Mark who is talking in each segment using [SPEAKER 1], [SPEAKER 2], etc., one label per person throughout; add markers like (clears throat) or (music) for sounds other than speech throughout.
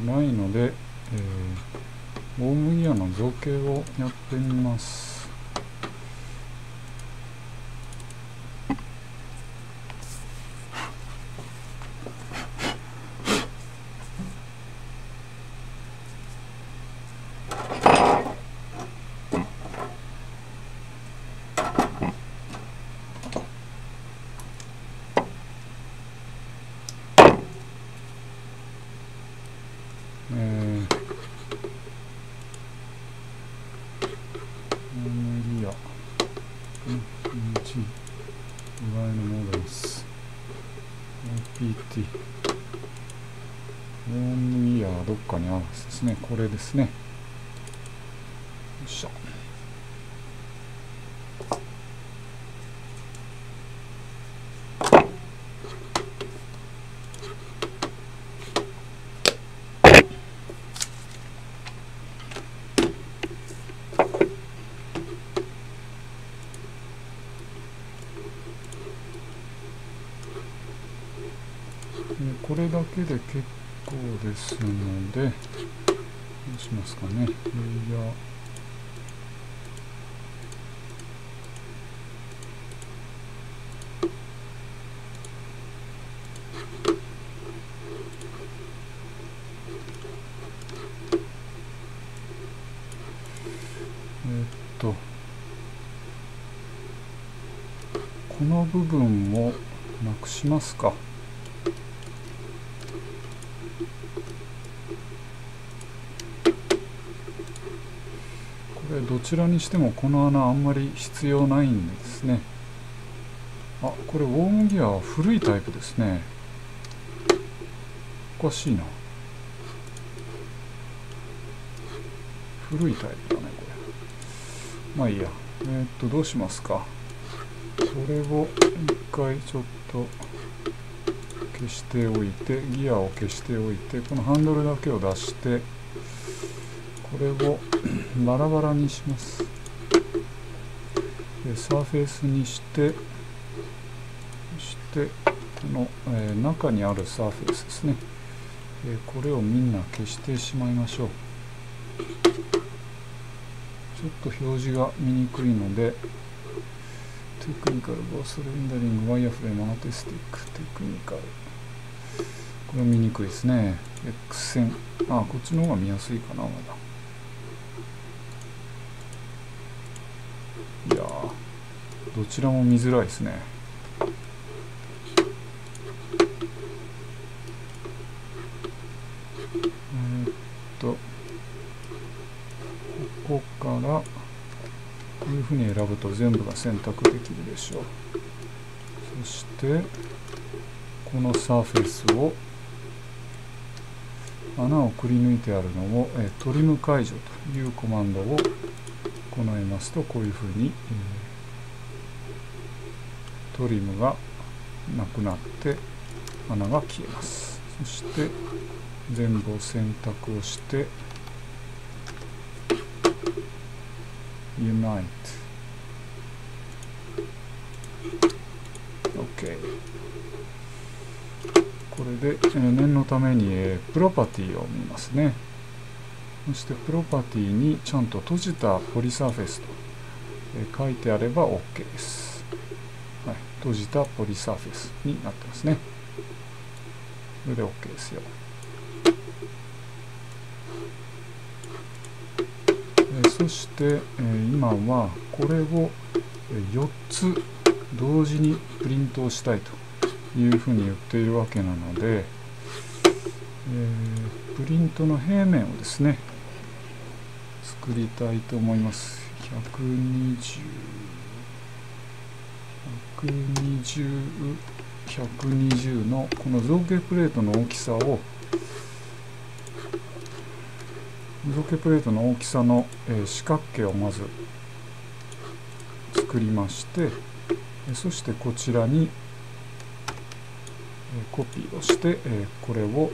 [SPEAKER 1] ないので、えー、ウォームギアの造形をやってみます。ですねこれですね。よいしょ。これだけで結構ですのでどうしますかね。レイヤーえっと。この部分もなくしますかどちらにしてもこの穴あんまり必要ないんですね。あこれウォームギアは古いタイプですね。おかしいな。古いタイプだねこれ。まあいいや。えー、っとどうしますか。それを一回ちょっと消しておいてギアを消しておいてこのハンドルだけを出してこれをバラバラにします。でサーフェイスにしてそしてこの、えー、中にあるサーフェイスですね、え、これをみんな消してしまいましょう。ちょっと表示が見にくいのでテクニカルボスレンダリングワイヤフレームアーティスティックテクニカル。これ見にくいですね。X 線。あこっちの方が見やすいかなまだ。いやどちらも見づらいですね。えー、っとここからこういうふうに選ぶと全部が選択できるでしょう。そしてこのサーフェスを穴をくり抜いてあるのを、えトリム解除というコマンドを行いますとこういうふうに、トリムがなくなって穴が消えます。そして全部を選択をして Unite OK これで、え念のために、えプロパティを見ますね。そしてプロパティにちゃんと閉じたポリサーフェスと、書いてあれば OK ですはい閉じたポリサーフェスになってますね。これで OK ですよ。そして、え今はこれを4つ同時にプリントをしたいというふうに言っているわけなので、えー、プリントの平面をですね作りたいと思います。120 120、120のこの造形プレートの大きさを造形プレートの大きさの、四角形をまず作りましてそしてこちらにコピーをして、これをこ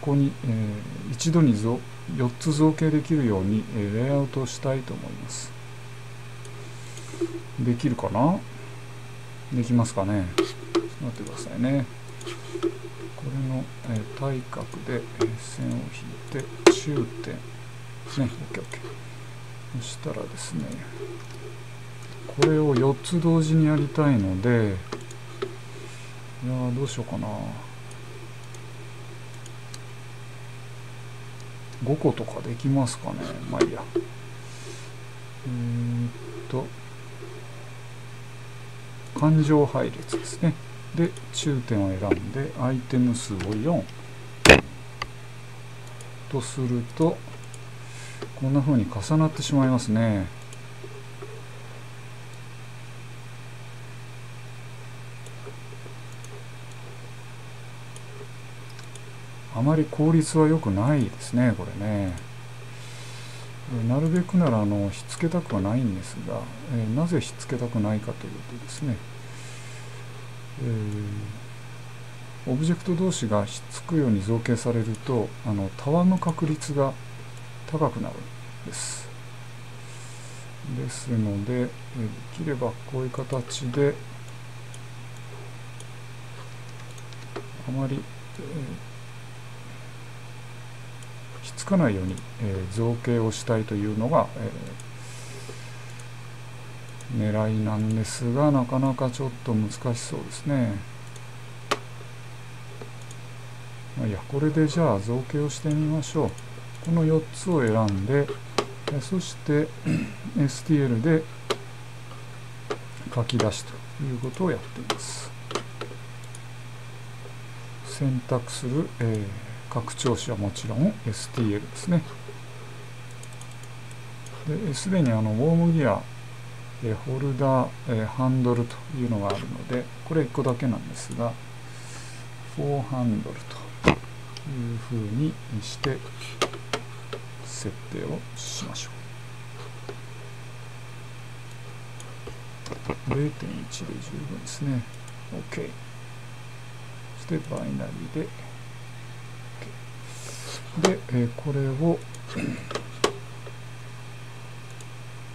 [SPEAKER 1] こに、一度に造4つ造形できるように、えレイアウトしたいと思います。できるかな？できますかね？ちょっと待ってくださいね。これの、え、対角で、え、線を引いて中点。ですね OKOK そしたらですねこれを4つ同時にやりたいのでいやどうしようかな。5個とかできますかね。まあいいや。うん、と。感情配列ですね。で中点を選んでアイテム数を4とするとこんな風に重なってしまいますね。あまり効率は良くないですねこれね。なるべくならあのひっつけたくはないんですが、えー、なぜひっつけたくないかというとですね、えー、オブジェクト同士がひっつくように造形されるとあのたわむ確率が高くなるんです。ですので、え、できればこういう形であまり、えーつかないように、えー、造形をしたいというのが、えー、狙いなんですがなかなかちょっと難しそうですね。いやこれでじゃあ造形をしてみましょう。この4つを選んでえそして (clears throat) STL で書き出しということをやっています。選択する、えー拡張子はもちろん STL ですね。ですでにあのウォームギア、えホルダー、えハンドルというのがあるので、これ1個だけなんですが、4ハンドルというふうにして設定をしましょう。0.1で十分ですね。OK。そしてバイナリーでで、えー、これを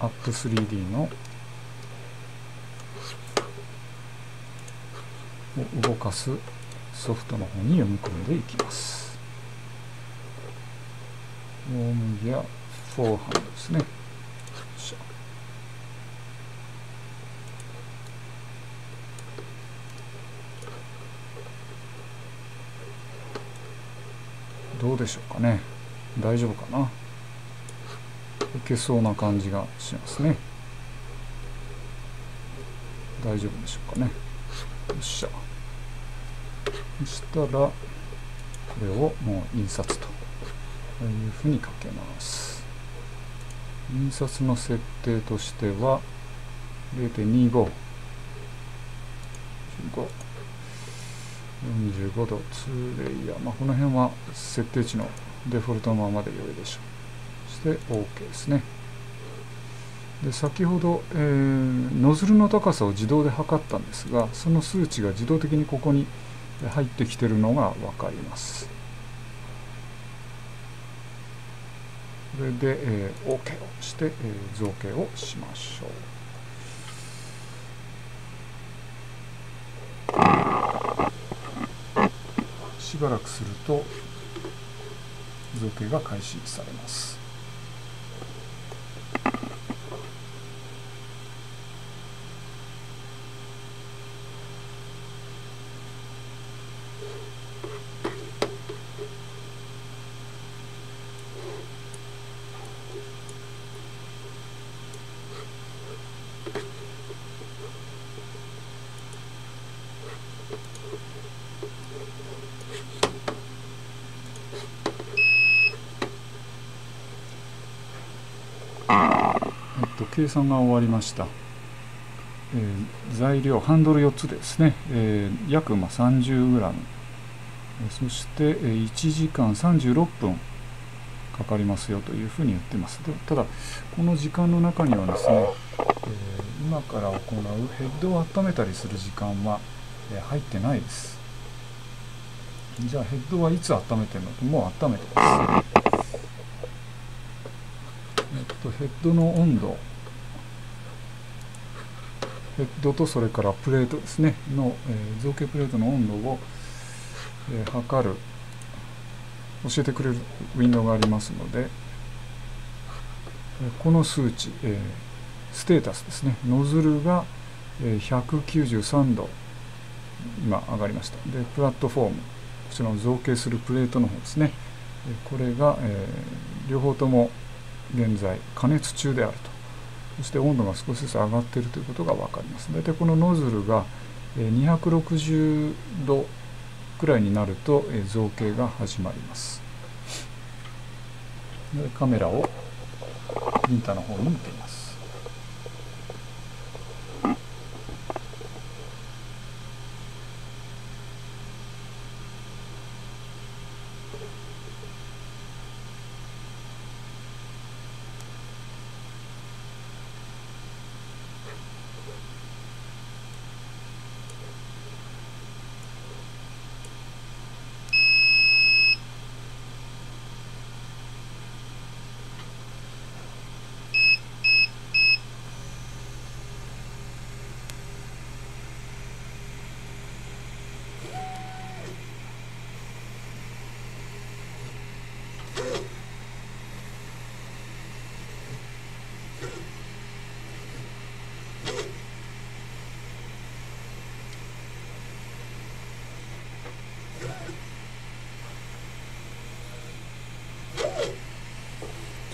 [SPEAKER 1] アップ 3D のを動かすソフトの方に読み込んでいきます。ウォームギアフォーハンドですね。どうでしょうかね。大丈夫かな。いけそうな感じがしますね。大丈夫でしょうかね。よっしゃ。そしたらこれをもう印刷と。いうふうにかけます。印刷の設定としては0.25 15 45度2レイヤー、まあ、この辺は設定値のデフォルトのままで良いでしょう。そして OK ですね。で先ほど、えー、ノズルの高さを自動で測ったんですがその数値が自動的にここに入ってきてるのが分かります。これで、えー、OK をして、えー、造形をしましょうしばらくすると造形が開始されます。計算が終わりました、えー、材料ハンドル4つですね、えー、約ま 30g そして1時間36分かかりますよというふうに言ってます。ただこの時間の中にはですね、えー、今から行うヘッドを温めたりする時間は、入ってないです。じゃあヘッドはいつ温めてるの？もう温めてます。えっとヘッドの温度。ヘッドとそれからプレートですね。の、えー、造形プレートの温度を、えー、測る。教えてくれるウィンドウがありますのでこの数値、えー、ステータスですね。ノズルが193度今上がりました。でプラットフォームこちらの造形するプレートの方ですね。これが、えー、両方とも現在加熱中であると。そして温度が少しずつ上がっているということが分かります。大体このノズルが260度くらいになると造形が始まります。カメラをプリンターの方に向けます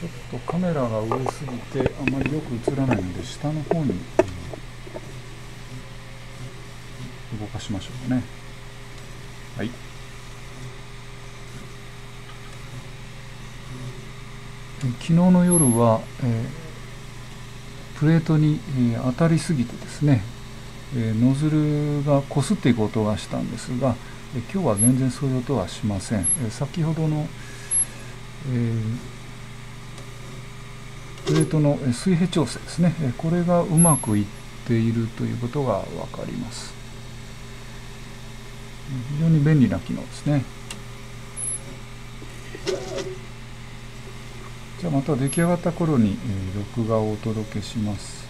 [SPEAKER 1] ちょっとカメラが上すぎてあまりよく映らないので下の方に、動かしましょうかね。はい。昨日の夜は、えー、プレートに、えー、当たりすぎてですね、えー、ノズルがこすっていく音がしたんですが、え今日は全然そういう音はしません、え先ほどの、えプレートの水平調整ですね。これがうまくいっているということが分かります。非常に便利な機能ですね。じゃあまた出来上がった頃に録画をお届けします。